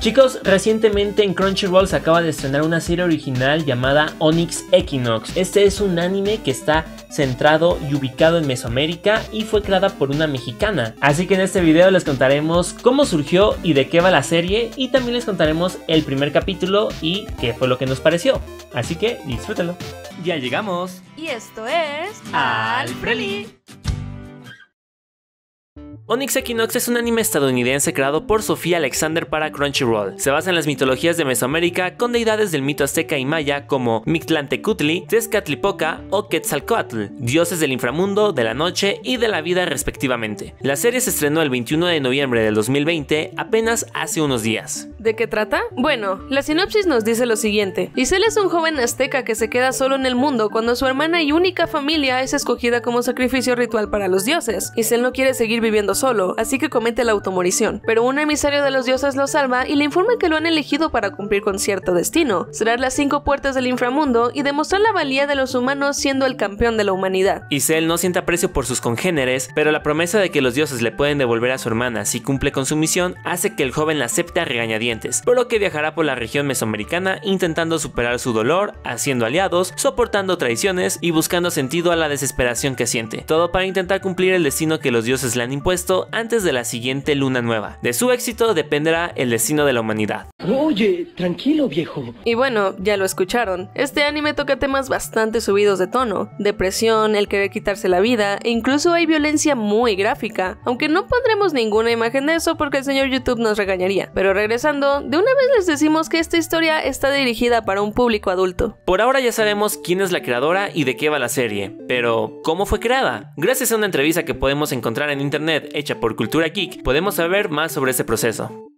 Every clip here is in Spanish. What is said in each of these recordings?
Chicos, recientemente en Crunchyroll se acaba de estrenar una serie original llamada Onyx Equinox. Este es un anime que está centrado y ubicado en Mesoamérica y fue creada por una mexicana. Así que en este video les contaremos cómo surgió y de qué va la serie y también les contaremos el primer capítulo y qué fue lo que nos pareció. Así que disfrútenlo. Ya llegamos. Y esto es Al Preli. Onyx Equinox es un anime estadounidense creado por Sofía Alexander para Crunchyroll. Se basa en las mitologías de Mesoamérica con deidades del mito azteca y maya como Mictlantecutli, Tezcatlipoca o Quetzalcoatl, dioses del inframundo, de la noche y de la vida respectivamente. La serie se estrenó el 21 de noviembre del 2020, apenas hace unos días. ¿De qué trata? Bueno, la sinopsis nos dice lo siguiente. Isel es un joven azteca que se queda solo en el mundo cuando su hermana y única familia es escogida como sacrificio ritual para los dioses. Isel no quiere seguir viviendo solo, así que comete la automorición. Pero un emisario de los dioses lo salva y le informa que lo han elegido para cumplir con cierto destino, cerrar las cinco puertas del inframundo y demostrar la valía de los humanos siendo el campeón de la humanidad. Isel no siente aprecio por sus congéneres, pero la promesa de que los dioses le pueden devolver a su hermana si cumple con su misión hace que el joven la acepte a regañadientes, por lo que viajará por la región mesoamericana intentando superar su dolor, haciendo aliados, soportando traiciones y buscando sentido a la desesperación que siente, todo para intentar cumplir el destino que los dioses le han impuesto antes de la siguiente luna nueva. De su éxito dependerá el destino de la humanidad. Oye, tranquilo viejo. Y bueno, ya lo escucharon. Este anime toca temas bastante subidos de tono, depresión, el querer quitarse la vida, e incluso hay violencia muy gráfica, aunque no pondremos ninguna imagen de eso porque el señor YouTube nos regañaría. Pero regresando, de una vez les decimos que esta historia está dirigida para un público adulto. Por ahora ya sabemos quién es la creadora y de qué va la serie, pero ¿cómo fue creada? Gracias a una entrevista que podemos encontrar en internet hecha por Cultura Geek, podemos saber más sobre ese proceso.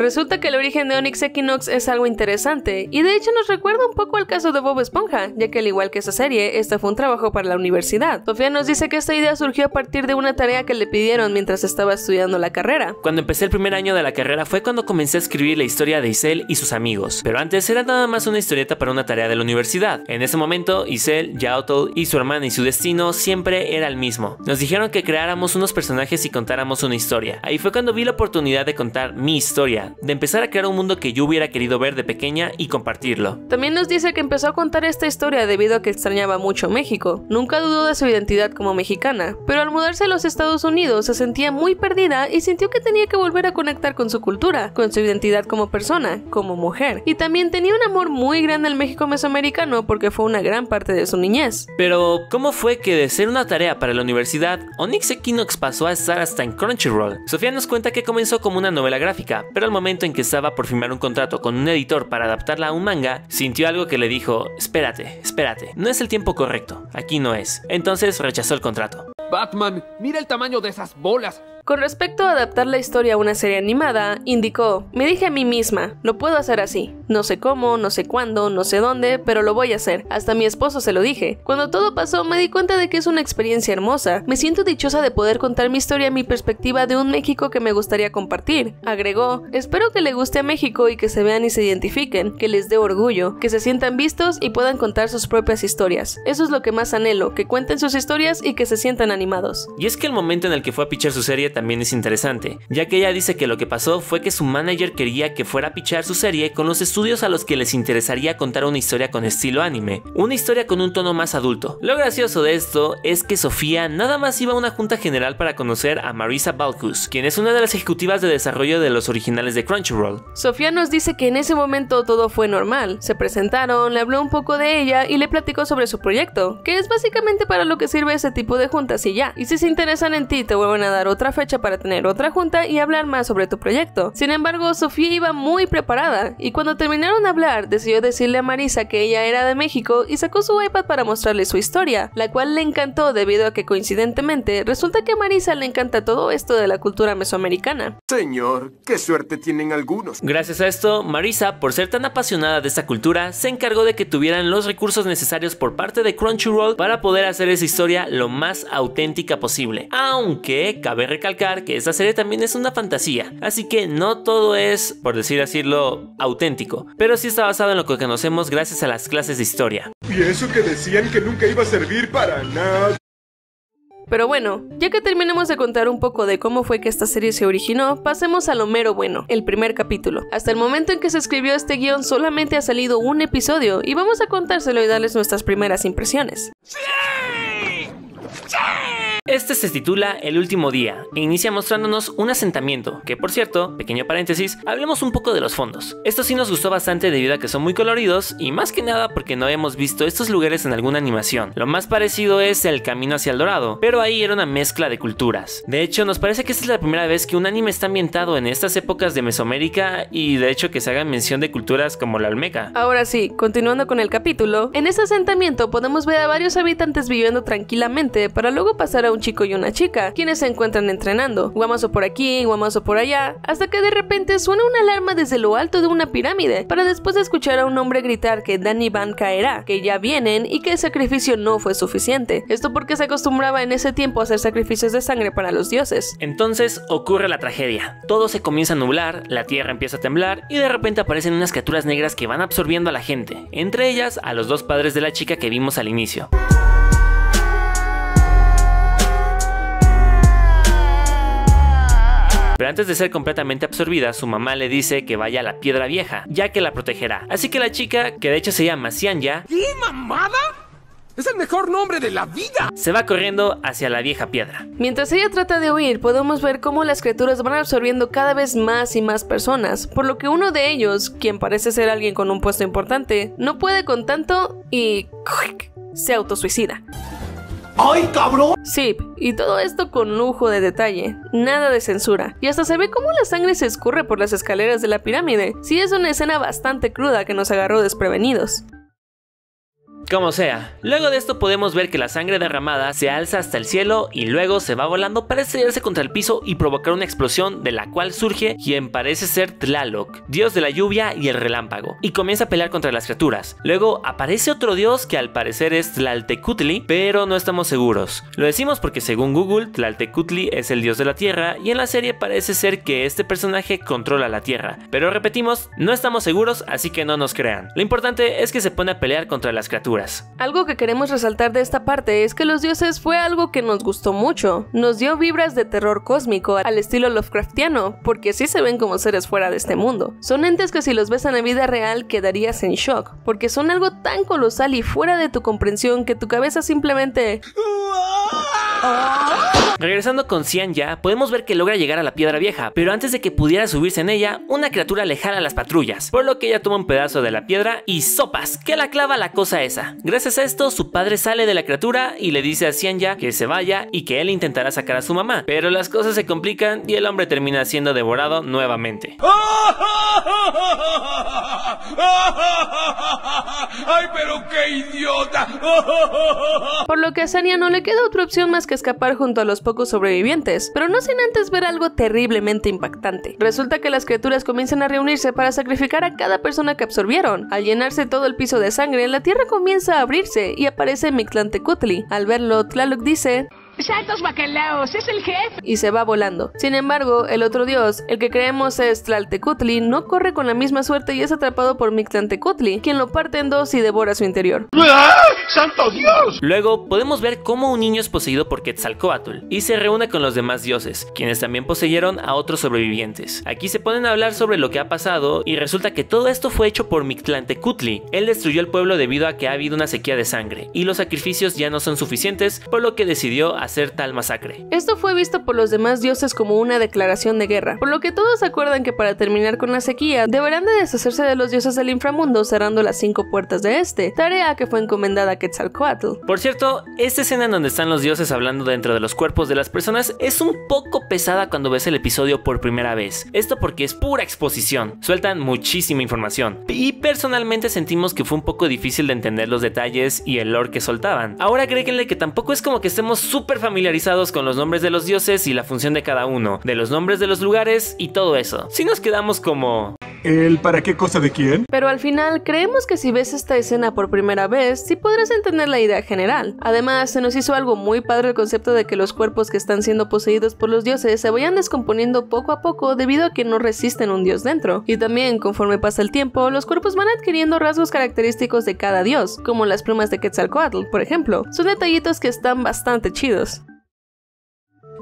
Resulta que el origen de Onyx Equinox es algo interesante, y de hecho nos recuerda un poco al caso de Bob Esponja, ya que al igual que esa serie, este fue un trabajo para la universidad. Sofía nos dice que esta idea surgió a partir de una tarea que le pidieron mientras estaba estudiando la carrera. Cuando empecé el primer año de la carrera fue cuando comencé a escribir la historia de Isel y sus amigos, pero antes era nada más una historieta para una tarea de la universidad. En ese momento, Isel, Yaotl y su hermana y su destino siempre era el mismo. Nos dijeron que creáramos unos personajes y contáramos una historia. Ahí fue cuando vi la oportunidad de contar mi historia, de empezar a crear un mundo que yo hubiera querido ver de pequeña y compartirlo. También nos dice que empezó a contar esta historia debido a que extrañaba mucho México. Nunca dudó de su identidad como mexicana, pero al mudarse a los Estados Unidos se sentía muy perdida y sintió que tenía que volver a conectar con su cultura, con su identidad como persona, como mujer. Y también tenía un amor muy grande al México mesoamericano porque fue una gran parte de su niñez. Pero, ¿cómo fue que de ser una tarea para la universidad, Onyx Equinox pasó a estar hasta en Crunchyroll? Sofía nos cuenta que comenzó como una novela gráfica, pero al momento en que estaba por firmar un contrato con un editor para adaptarla a un manga, sintió algo que le dijo, espérate, espérate, no es el tiempo correcto, aquí no es. Entonces rechazó el contrato. Batman, mira el tamaño de esas bolas. Con respecto a adaptar la historia a una serie animada, indicó, me dije a mí misma, lo puedo hacer así. No sé cómo, no sé cuándo, no sé dónde, pero lo voy a hacer. Hasta mi esposo se lo dije. Cuando todo pasó me di cuenta de que es una experiencia hermosa. Me siento dichosa de poder contar mi historia a mi perspectiva de un México que me gustaría compartir. Agregó, espero que le guste a México y que se vean y se identifiquen, que les dé orgullo, que se sientan vistos y puedan contar sus propias historias. Eso es lo que más anhelo, que cuenten sus historias y que se sientan animados. Y es que el momento en el que fue a pichar su serie también es interesante, ya que ella dice que lo que pasó fue que su manager quería que fuera a pichar su serie con los estudios a los que les interesaría contar una historia con estilo anime, una historia con un tono más adulto. Lo gracioso de esto es que Sofía nada más iba a una junta general para conocer a Marisa Balkus, quien es una de las ejecutivas de desarrollo de los originales de Crunchyroll. Sofía nos dice que en ese momento todo fue normal, se presentaron, le habló un poco de ella y le platicó sobre su proyecto, que es básicamente para lo que sirve ese tipo de juntas y ya. Y si se interesan en ti te vuelven a dar otra fecha para tener otra junta y hablar más sobre tu proyecto. Sin embargo, Sofía iba muy preparada y cuando terminaron de hablar decidió decirle a Marisa que ella era de México y sacó su iPad para mostrarle su historia, la cual le encantó debido a que coincidentemente resulta que a Marisa le encanta todo esto de la cultura mesoamericana. Señor, qué suerte tienen algunos. Gracias a esto, Marisa, por ser tan apasionada de esta cultura, se encargó de que tuvieran los recursos necesarios por parte de Crunchyroll para poder hacer esa historia lo más auténtica posible. Aunque cabe recalcar que esta serie también es una fantasía, así que no todo es, por decir asílo, auténtico, pero sí está basado en lo que conocemos gracias a las clases de historia. Y eso que decían que nunca iba a servir para nada. Pero bueno, ya que terminemos de contar un poco de cómo fue que esta serie se originó, pasemos a lo mero bueno, el primer capítulo. Hasta el momento en que se escribió este guion solamente ha salido un episodio y vamos a contárselo y darles nuestras primeras impresiones. Este se titula El último día e inicia mostrándonos un asentamiento, que por cierto, pequeño paréntesis, hablemos un poco de los fondos. Esto sí nos gustó bastante debido a que son muy coloridos y más que nada porque no habíamos visto estos lugares en alguna animación. Lo más parecido es El Camino hacia el Dorado, pero ahí era una mezcla de culturas. De hecho, nos parece que esta es la primera vez que un anime está ambientado en estas épocas de Mesoamérica y de hecho que se haga mención de culturas como la Olmeca. Ahora sí, continuando con el capítulo, en este asentamiento podemos ver a varios habitantes viviendo tranquilamente para luego pasar a un chico y una chica, quienes se encuentran entrenando, guamazo por aquí, guamazo por allá, hasta que de repente suena una alarma desde lo alto de una pirámide, para después escuchar a un hombre gritar que Danny Van caerá, que ya vienen y que el sacrificio no fue suficiente. Esto porque se acostumbraba en ese tiempo a hacer sacrificios de sangre para los dioses. Entonces ocurre la tragedia. Todo se comienza a nublar, la tierra empieza a temblar y de repente aparecen unas criaturas negras que van absorbiendo a la gente, entre ellas a los dos padres de la chica que vimos al inicio. Pero antes de ser completamente absorbida, su mamá le dice que vaya a la piedra vieja, ya que la protegerá. Así que la chica, que de hecho se llama Xianya, ¿Qué mamada? ¡Es el mejor nombre de la vida! se va corriendo hacia la vieja piedra. Mientras ella trata de huir, podemos ver cómo las criaturas van absorbiendo cada vez más y más personas, por lo que uno de ellos, quien parece ser alguien con un puesto importante, no puede con tanto y se autosuicida. ¡Ay, cabrón! Sí, y todo esto con lujo de detalle, nada de censura, y hasta se ve cómo la sangre se escurre por las escaleras de la pirámide. Sí es una escena bastante cruda que nos agarró desprevenidos. Como sea, luego de esto podemos ver que la sangre derramada se alza hasta el cielo y luego se va volando para estrellarse contra el piso y provocar una explosión de la cual surge quien parece ser Tlaloc, dios de la lluvia y el relámpago, y comienza a pelear contra las criaturas. Luego aparece otro dios que al parecer es Tlaltecutli, pero no estamos seguros. Lo decimos porque según Google, Tlaltecutli es el dios de la tierra y en la serie parece ser que este personaje controla la tierra, pero repetimos, no estamos seguros así que no nos crean. Lo importante es que se pone a pelear contra las criaturas. Algo que queremos resaltar de esta parte es que los dioses fue algo que nos gustó mucho. Nos dio vibras de terror cósmico al estilo Lovecraftiano, porque sí se ven como seres fuera de este mundo. Son entes que si los ves en la vida real quedarías en shock, porque son algo tan colosal y fuera de tu comprensión que tu cabeza simplemente... Regresando con Cian ya, podemos ver que logra llegar a la piedra vieja, pero antes de que pudiera subirse en ella, una criatura le jala las patrullas, por lo que ella toma un pedazo de la piedra y sopas, que la clava la cosa esa. Gracias a esto, su padre sale de la criatura y le dice a Cian ya que se vaya y que él intentará sacar a su mamá, pero las cosas se complican y el hombre termina siendo devorado nuevamente. ¡Ay, pero qué idiota! Por lo que a Sania no le queda otra opción más que escapar junto a los pocos sobrevivientes, pero no sin antes ver algo terriblemente impactante. Resulta que las criaturas comienzan a reunirse para sacrificar a cada persona que absorbieron. Al llenarse todo el piso de sangre, la tierra comienza a abrirse y aparece Mictlantecutli. Al verlo, Tlaloc dice ¡Saltos bacalaos! ¡Es el jefe! y se va volando. Sin embargo, el otro dios, el que creemos es Tlaltecutli, no corre con la misma suerte y es atrapado por Mictlantecutli, quien lo parte en dos y devora su interior. ¡Santo Dios! Luego podemos ver cómo un niño es poseído por Quetzalcoatl y se reúne con los demás dioses, quienes también poseyeron a otros sobrevivientes. Aquí se ponen a hablar sobre lo que ha pasado y resulta que todo esto fue hecho por Mictlantecutli. Él destruyó el pueblo debido a que ha habido una sequía de sangre y los sacrificios ya no son suficientes, por lo que decidió hacer tal masacre. Esto fue visto por los demás dioses como una declaración de guerra, por lo que todos acuerdan que para terminar con la sequía deberán de deshacerse de los dioses del inframundo cerrando las cinco puertas de este, tarea que fue encomendada a Quetzalcoatl. Por cierto, esta escena en donde están los dioses hablando dentro de los cuerpos de las personas es un poco pesada cuando ves el episodio por primera vez. Esto porque es pura exposición, sueltan muchísima información. Y personalmente sentimos que fue un poco difícil de entender los detalles y el lore que soltaban. Ahora agréguenle que tampoco es como que estemos súper familiarizados con los nombres de los dioses y la función de cada uno, de los nombres de los lugares y todo eso. Si nos quedamos como... ¿El para qué cosa de quién? Pero al final, creemos que si ves esta escena por primera vez, sí podrás entender la idea general. Además, se nos hizo algo muy padre el concepto de que los cuerpos que están siendo poseídos por los dioses se vayan descomponiendo poco a poco debido a que no resisten un dios dentro. Y también, conforme pasa el tiempo, los cuerpos van adquiriendo rasgos característicos de cada dios, como las plumas de Quetzalcoatl, por ejemplo. Son detallitos que están bastante chidos.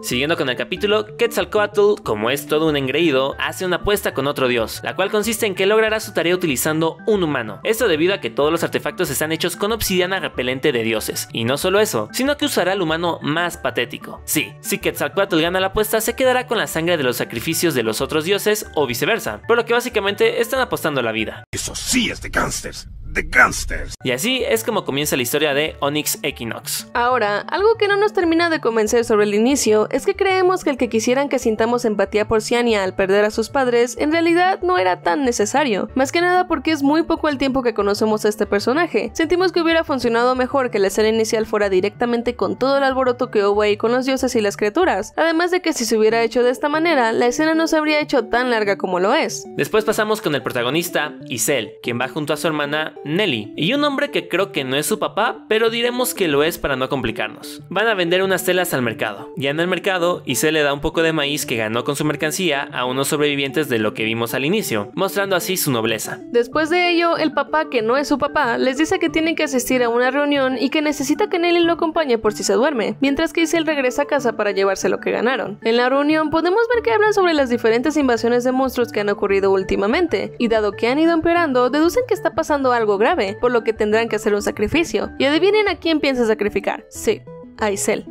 Siguiendo con el capítulo, Quetzalcoatl, como es todo un engreído, hace una apuesta con otro dios, la cual consiste en que logrará su tarea utilizando un humano. Esto debido a que todos los artefactos están hechos con obsidiana repelente de dioses. Y no solo eso, sino que usará al humano más patético. Sí, si Quetzalcoatl gana la apuesta, se quedará con la sangre de los sacrificios de los otros dioses o viceversa, por lo que básicamente están apostando la vida. Eso sí es de gangsters. De gangsters. Y así es como comienza la historia de Onyx Equinox. Ahora, algo que no nos termina de convencer sobre el inicio es que creemos que el que quisieran que sintamos empatía por Ciania al perder a sus padres en realidad no era tan necesario, más que nada porque es muy poco el tiempo que conocemos a este personaje. Sentimos que hubiera funcionado mejor que la escena inicial fuera directamente con todo el alboroto que hubo ahí con los dioses y las criaturas, además de que si se hubiera hecho de esta manera, la escena no se habría hecho tan larga como lo es. Después pasamos con el protagonista, Isel, quien va junto a su hermana Nelly, y un hombre que creo que no es su papá, pero diremos que lo es para no complicarnos. Van a vender unas telas al mercado. Ya en el mercado, Isel le da un poco de maíz que ganó con su mercancía a unos sobrevivientes de lo que vimos al inicio, mostrando así su nobleza. Después de ello, el papá, que no es su papá, les dice que tienen que asistir a una reunión y que necesita que Nelly lo acompañe por si se duerme, mientras que Isel regresa a casa para llevarse lo que ganaron. En la reunión podemos ver que hablan sobre las diferentes invasiones de monstruos que han ocurrido últimamente, y dado que han ido empeorando, deducen que está pasando algo grave, por lo que tendrán que hacer un sacrificio. Y adivinen a quién piensa sacrificar. Sí, a Isel.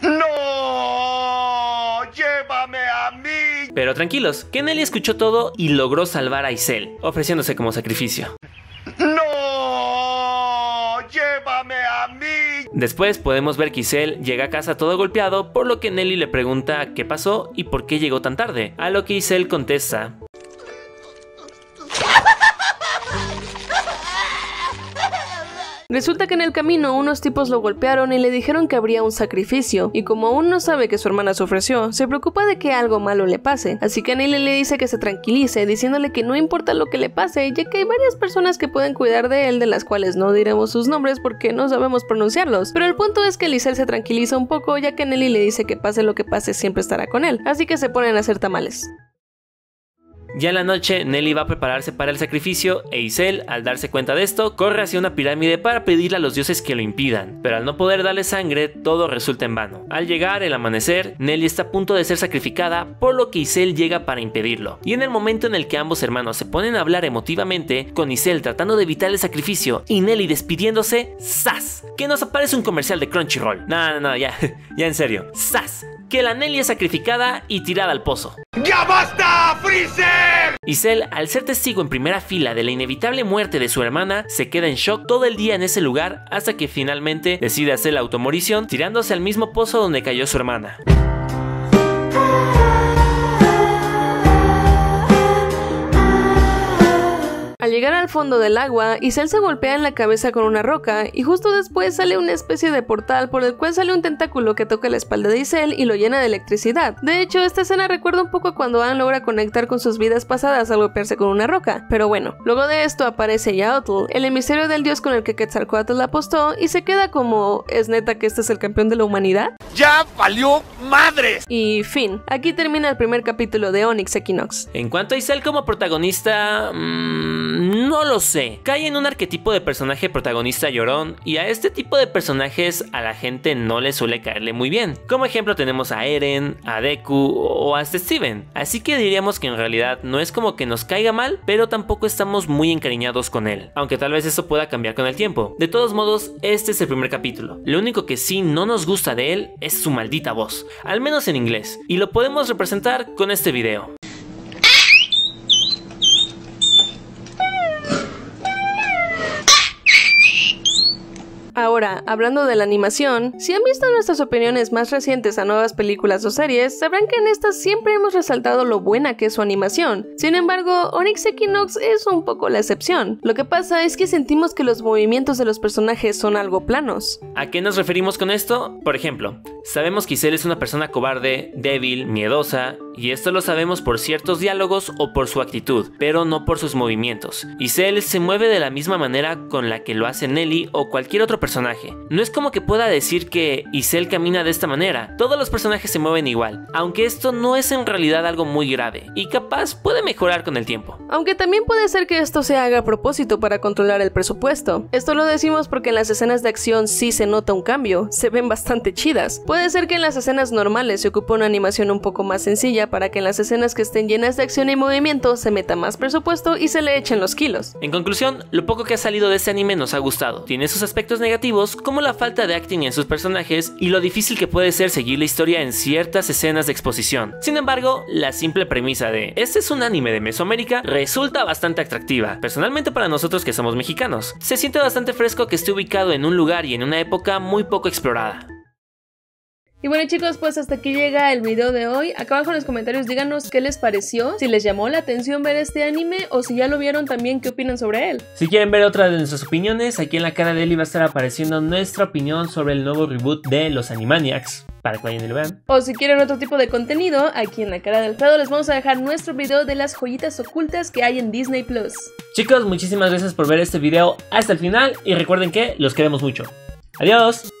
¡No! ¡Llévame a mí! Pero tranquilos, que Nelly escuchó todo y logró salvar a Isel, ofreciéndose como sacrificio. ¡No! ¡Llévame a mí! Después podemos ver que Isel llega a casa todo golpeado, por lo que Nelly le pregunta qué pasó y por qué llegó tan tarde, a lo que Isel contesta, Resulta que en el camino unos tipos lo golpearon y le dijeron que habría un sacrificio, y como aún no sabe que su hermana se ofreció, se preocupa de que algo malo le pase, así que Nelly le dice que se tranquilice, diciéndole que no importa lo que le pase, ya que hay varias personas que pueden cuidar de él, de las cuales no diremos sus nombres porque no sabemos pronunciarlos, pero el punto es que Lisel se tranquiliza un poco ya que Nelly le dice que pase lo que pase siempre estará con él, así que se ponen a hacer tamales. Ya en la noche, Nelly va a prepararse para el sacrificio e Isel, al darse cuenta de esto, corre hacia una pirámide para pedirle a los dioses que lo impidan, pero al no poder darle sangre, todo resulta en vano. Al llegar el amanecer, Nelly está a punto de ser sacrificada, por lo que Isel llega para impedirlo. Y en el momento en el que ambos hermanos se ponen a hablar emotivamente, con Isel tratando de evitar el sacrificio y Nelly despidiéndose, ¡zas! Que nos aparece un comercial de Crunchyroll. No, no, no, ya, ya en serio. ¡Zas! Que la Nelly es sacrificada y tirada al pozo. ¡Ya basta, Freezer! Isel, al ser testigo en primera fila de la inevitable muerte de su hermana, se queda en shock todo el día en ese lugar hasta que finalmente decide hacer la automorición tirándose al mismo pozo donde cayó su hermana. Al llegar al fondo del agua, Isel se golpea en la cabeza con una roca y justo después sale una especie de portal por el cual sale un tentáculo que toca la espalda de Isel y lo llena de electricidad. De hecho, esta escena recuerda un poco cuando Anne logra conectar con sus vidas pasadas al golpearse con una roca. Pero bueno, luego de esto aparece Yaotl, el emisario del dios con el que Quetzalcoatl apostó y se queda como ¿es neta que este es el campeón de la humanidad? ¡Ya valió madres! Y fin, aquí termina el primer capítulo de Onyx Equinox. En cuanto a Isel como protagonista, mmm, no lo sé. Cae en un arquetipo de personaje protagonista llorón y a este tipo de personajes a la gente no le suele caerle muy bien. Como ejemplo tenemos a Eren, a Deku o hasta Steven. Así que diríamos que en realidad no es como que nos caiga mal, pero tampoco estamos muy encariñados con él. Aunque tal vez eso pueda cambiar con el tiempo. De todos modos, este es el primer capítulo. Lo único que sí no nos gusta de él es su maldita voz, al menos en inglés. Y lo podemos representar con este video. Ahora, hablando de la animación, si han visto nuestras opiniones más recientes a nuevas películas o series, sabrán que en estas siempre hemos resaltado lo buena que es su animación. Sin embargo, Onyx Equinox es un poco la excepción. Lo que pasa es que sentimos que los movimientos de los personajes son algo planos. ¿A qué nos referimos con esto? Por ejemplo, sabemos que Isel es una persona cobarde, débil, miedosa, y esto lo sabemos por ciertos diálogos o por su actitud, pero no por sus movimientos. Isel se mueve de la misma manera con la que lo hace Nelly o cualquier otro personaje. No es como que pueda decir que Isel camina de esta manera, todos los personajes se mueven igual, aunque esto no es en realidad algo muy grave, y capaz puede mejorar con el tiempo. Aunque también puede ser que esto se haga a propósito para controlar el presupuesto. Esto lo decimos porque en las escenas de acción sí se nota un cambio, se ven bastante chidas. Puede ser que en las escenas normales se ocupe una animación un poco más sencilla para que en las escenas que estén llenas de acción y movimiento se meta más presupuesto y se le echen los kilos. En conclusión, lo poco que ha salido de este anime nos ha gustado. Tiene sus aspectos negativos, como la falta de acting en sus personajes y lo difícil que puede ser seguir la historia en ciertas escenas de exposición. Sin embargo, la simple premisa de este es un anime de Mesoamérica resulta bastante atractiva, personalmente para nosotros que somos mexicanos. Se siente bastante fresco que esté ubicado en un lugar y en una época muy poco explorada. Y bueno chicos, pues hasta aquí llega el video de hoy. Acá abajo en los comentarios díganos qué les pareció, si les llamó la atención ver este anime o si ya lo vieron también, qué opinan sobre él. Si quieren ver otra de nuestras opiniones, aquí en la cara de Eli va a estar apareciendo nuestra opinión sobre el nuevo reboot de los Animaniacs. Para que vayan y lo vean. O si quieren otro tipo de contenido, aquí en la cara del Alfredo les vamos a dejar nuestro video de las joyitas ocultas que hay en Disney Plus. Chicos, muchísimas gracias por ver este video hasta el final y recuerden que los queremos mucho. Adiós.